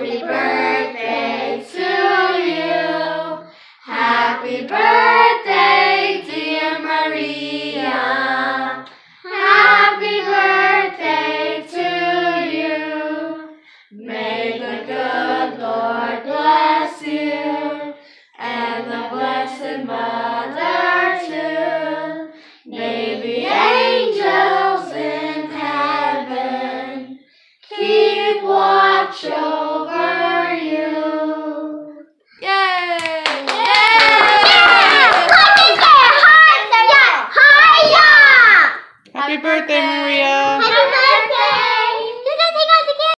Happy birthday to you. Happy birthday, dear Maria. Happy birthday to you. May the good Lord bless you and the Blessed Mother too. May the angels in heaven keep watch over. Happy birthday, Maria.